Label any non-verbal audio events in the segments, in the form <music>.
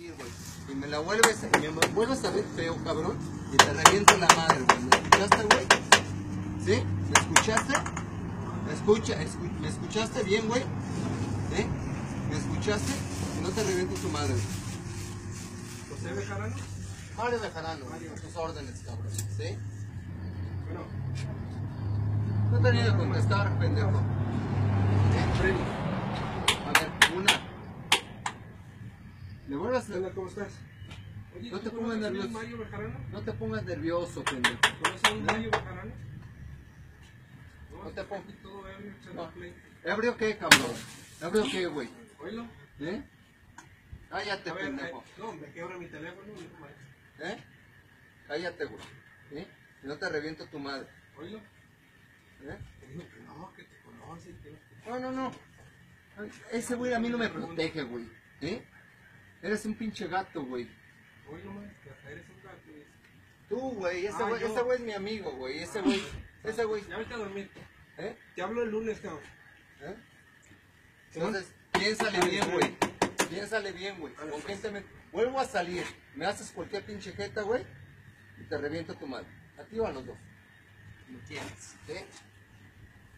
Y me la vuelves, y me vuelves a ver feo, cabrón, y te reviento la madre, güey. ¿Me escuchaste, güey? ¿Sí? ¿Me escuchaste? ¿Me, escucha, escu- ¿Me escuchaste bien, güey? ¿Sí? ¿Me escuchaste? Y no te reviento tu madre. José Bejarano. Mario Bejarano, a tus órdenes, cabrón. ¿Sí? Bueno, No te ni de contestar, pendejo. ¿Sí? primo. A ver, una. ¿Le vuelves ¿Qué onda? a... ¿Cómo estás? Oye, No ¿tú te pongas nervioso. Mario? No te pongas nervioso, pendejo. ¿Conoces a un Mario Bejarano? No te pongas... No. ¿Ebrio qué, cabrón? ¿Ebrio qué, güey? Oílo. ¿Eh? Cállate, A ver, pendejo. eh, no, me quebra mi teléfono. madre. ¿Eh? Cállate, güey. Y no te reviento tu madre. Oílo. ¿Eh? Te digo que no, que te conoce. Que... No, no, no. Ese güey a mí no me protege, güey. ¿Eh? Eres un pinche gato, güey. Oílo, man, que hasta eres un gato. güey. Tú, güey. Ese Ah, güey ese güey es mi amigo, güey. Ese güey. Ese güey. Ya vete a dormir. ¿Eh? Te hablo el lunes, cabrón. ¿Eh? Entonces, piénsale bien, güey. Piénsale bien, güey. ¿Con quién te met- Vuelvo a salir. Me haces cualquier pinche jeta, güey. Y te reviento tu madre. A ti o a los dos. ¿Me entiendes? ¿Sí?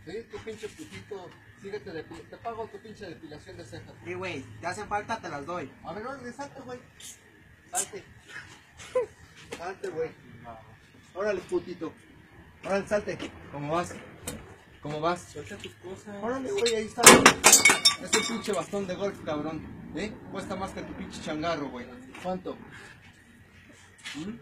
¿Sí? Tu pinche putito. Síguete de Te pago tu pinche depilación de cejas. Sí, güey, te hacen falta, te las doy. A ver, órale, salte, güey. Salte. <laughs> Salte, güey. Órale, putito. Órale, salte. ¿Cómo vas? ¿Cómo vas? Suelta tus cosas. Órale, güey, ahí está. Es un pinche bastón de golf, cabrón. ¿Eh? Cuesta más que tu pinche changarro, güey. ¿Cuánto? ¿Mm?